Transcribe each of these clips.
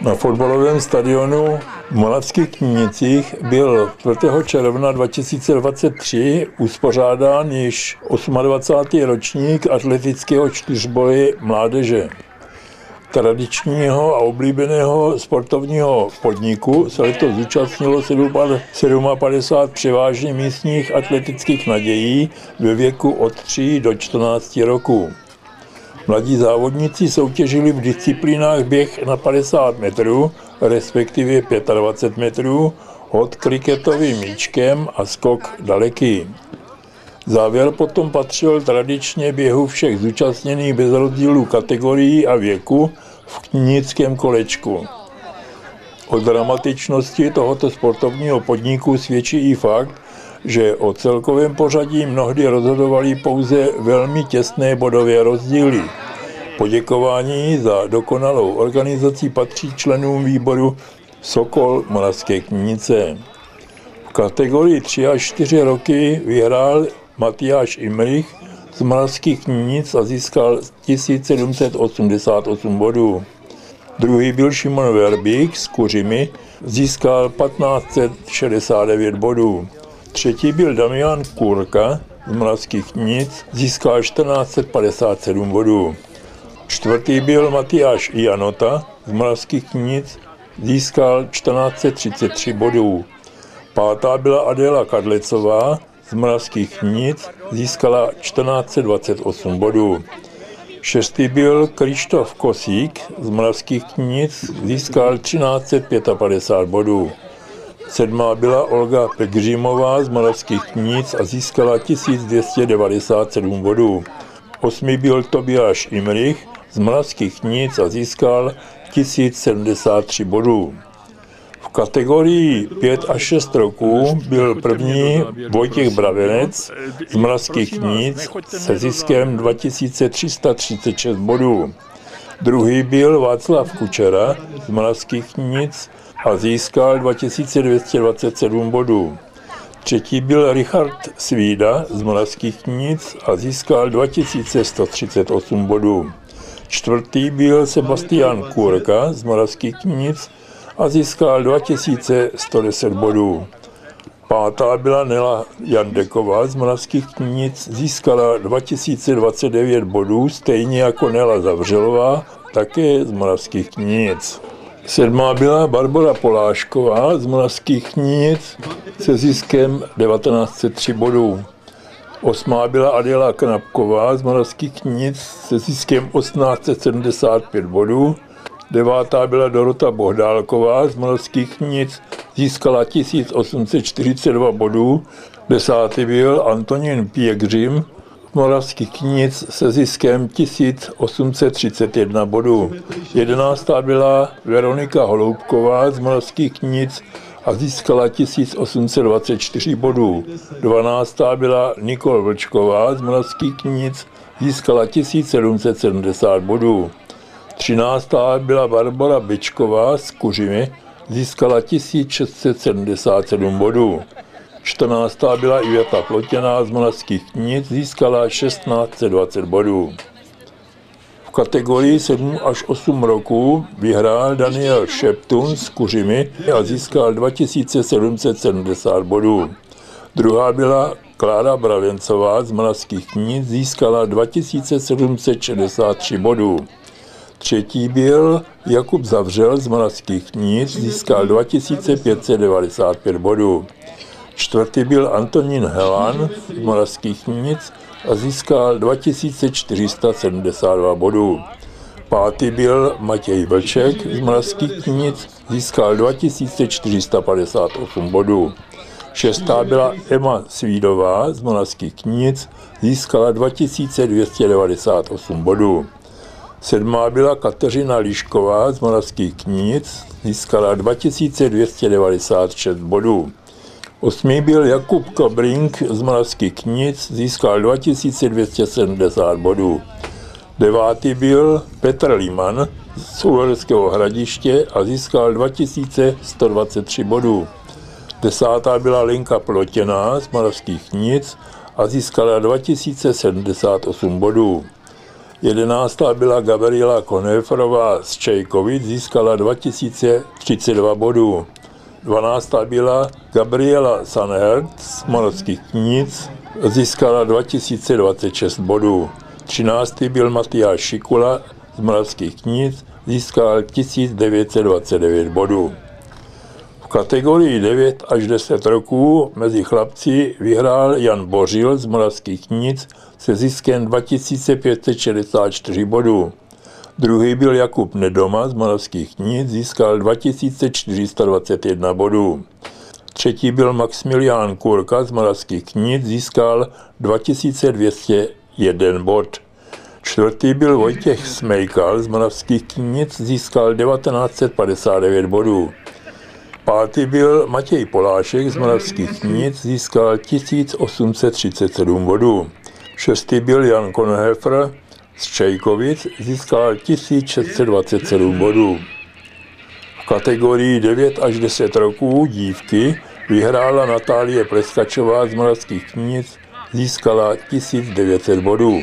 Na fotbalovém stadionu v Moravských Knínicích byl 4. června 2023 uspořádán již 28. ročník atletického čtyřboje mládeže. Tradičního a oblíbeného sportovního podniku se letos zúčastnilo 57 převážně místních atletických nadějí ve věku od 3 do 14 roku. Mladí závodníci soutěžili v disciplínách běh na 50 metrů, respektive 25 metrů, hod kriketovým míčkem a skok daleký. Závěr potom patřil tradičně běhu všech zúčastněných bez rozdílu kategorií a věku v knínickém kolečku. O dramatičnosti tohoto sportovního podniku svědčí i fakt, že o celkovém pořadí mnohdy rozhodovali pouze velmi těsné bodové rozdíly. Poděkování za dokonalou organizaci patří členům výboru Sokol Moravské knižnice. V kategorii 3 až 4 roky vyhrál Matyáš Imrich z Moravských knižnic a získal 1788 bodů. Druhý byl Šimon Verbík z Kuřimy, získal 1569 bodů. Třetí byl Damian Kurka z Moravských knižnic, získal 1457 bodů. Čtvrtý byl Matyáš Janota z Moravských knižnic, získal 1433 bodů. Pátá byla Adela Kadlecová z Moravských knižnic, získala 1428 bodů. Šestý byl Krištof Kosík z Moravských knižnic, získal 1355 bodů. Sedmá byla Olga Pegřímová z Moravských knižnic a získala 1297 bodů. Osmý byl Tobiáš Imrich z Moravských knic a získal 1073 bodů. V kategorii 5 až 6 roků byl první Vojtěch Bravenec z Moravských knic se ziskem 2336 bodů. Druhý byl Václav Kučera z Moravských knic a získal 2227 bodů. Třetí byl Richard Svída z Moravských knic a získal 2138 bodů. Čtvrtý byl Sebastian Kurka z Moravských knic a získal 2110 bodů. Pátá byla Nela Jandeková z Moravských knic, získala 2029 bodů, stejně jako Nela Zavřelová, také z Moravských knic. Sedmá byla Barbara Polášková z Moravských knic se ziskem 1903 bodů. Osmá byla Adela Knapková z Moravských knic se ziskem 1875 bodů. Devátá byla Dorota Bohdálková z Moravských knic, získala 1842 bodů. Desátý byl Antonín Pěkřim z Moravských knic se ziskem 1831 bodů. Jedenáctá byla Veronika Holoubková z Moravských knic a získala 1824 bodů. 12. byla Nikol Vlčková z Moravských knic, získala 1770 bodů. 13. byla Barbara Bečková z Kuřimy, získala 1677 bodů. 14. byla Iveta Plotěná z Moravských knic, získala 1620 bodů kategorii 7 až 8 roků vyhrál Daniel Sheptun z Kuřimy a získal 2770 bodů. Druhá byla Klára Bravencová z Moravských kníz, získala 2763 bodů. Třetí byl Jakub Zavřel z Moravských kníz, získal 2595 bodů. Čtvrtý byl Antonín Helan z Moravských kníz, a získal 2472 bodů. Pátý byl Matěj Vlček z Moravských knic, získal 2458 bodů. Šestá byla Emma Svídová z Moravských knic, získala 2298 bodů. Sedmá byla Kateřina Lišková z Moravských knic, získala 2296 bodů. Osmý byl Jakub Kobrink z Moravských knic, získal 2270 bodů. Devátý byl Petr Liman z Uherského hradiště a získal 2123 bodů. Desátá byla Linka Plotěná z Moravských knic a získala 2078 bodů. Jedenáctá byla Gabriela Koneferová z Čejkovic, získala 2032 bodů. 12. byla Gabriela Sanhert z Moravských Kníc, získala 2026 bodů. 13. byl Matyáš Šikula z Moravských Kníc, získal 1929 bodů. V kategorii 9 až 10 roků mezi chlapci vyhrál Jan Bořil z Moravských Kníc se ziskem 2564 bodů. Druhý byl Jakub Nedoma z Moravských kníc, získal 2421 bodů. Třetí byl Maximilián Kurka z Moravských kníc, získal 2201 bod. Čtvrtý byl Vojtěch Smejkal z Moravských kníc, získal 1959 bodů. Pátý byl Matěj Polášek z Moravských kníc, získal 1837 bodů. Šestý byl Jan Konhefer z Čejkovic získal 1627 bodů. V kategorii 9 až 10 roků dívky vyhrála Natálie Preskačová z Moravských knic, získala 1900 bodů.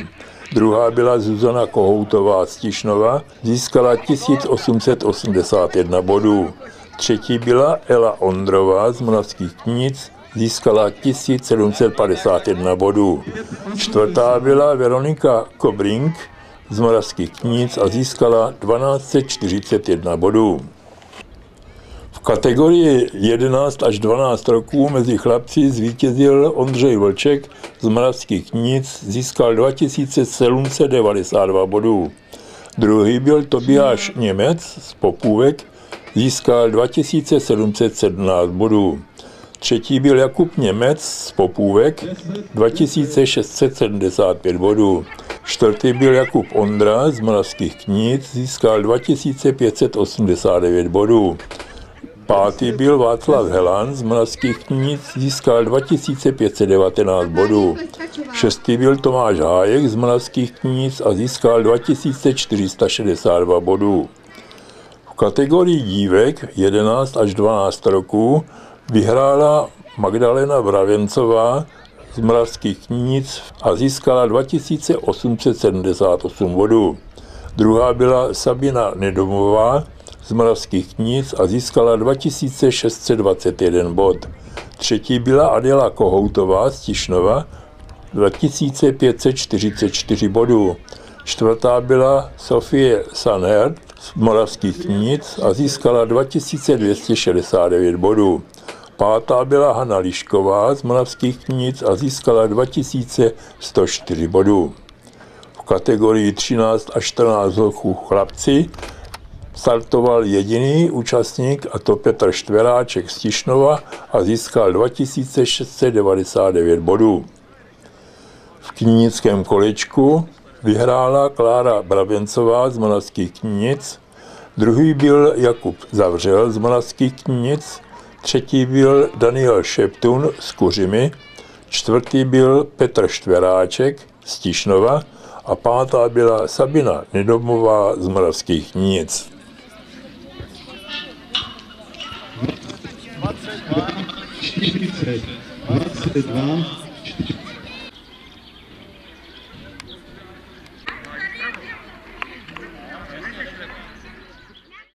Druhá byla Zuzana Kohoutová z Tišnova, získala 1881 bodů. Třetí byla Ela Ondrová z Moravských knic, získala 1751 bodů. Čtvrtá byla Veronika Kobrink z Moravských kníc a získala 1241 bodů. V kategorii 11 až 12 roků mezi chlapci zvítězil Ondřej Vlček z Moravských kníc, získal 2792 bodů. Druhý byl Tobiáš Němec z Popůvek, získal 2717 bodů. Třetí byl Jakub Němec z Popůvek, 2675 bodů. Čtvrtý byl Jakub Ondra z Moravských kníc, získal 2589 bodů. Pátý byl Václav Helan z Moravských kníc, získal 2519 bodů. Šestý byl Tomáš Hájek z Moravských kníc a získal 2462 bodů. V kategorii dívek 11 až 12 roků vyhrála Magdalena Vravencová z Moravských kníc a získala 2878 bodů. Druhá byla Sabina Nedomová z Moravských kníc a získala 2621 bod. Třetí byla Adela Kohoutová z Tišnova, 2544 bodů. Čtvrtá byla Sofie Sanert z Moravských kníc a získala 2269 bodů. Pátá byla Hanna Lišková z Moravských kníc a získala 2104 bodů. V kategorii 13 až 14 roků chlapci startoval jediný účastník, a to Petr Štveráček z Tišnova a získal 2699 bodů. V knínickém kolečku vyhrála Klára Brabencová z Moravských knínic, druhý byl Jakub Zavřel z Moravských knínic, třetí byl Daniel Šeptun z Kuřimy, čtvrtý byl Petr Štveráček z Tišnova a pátá byla Sabina Nedomová z Moravských Níc. 22, 40, 22, 40.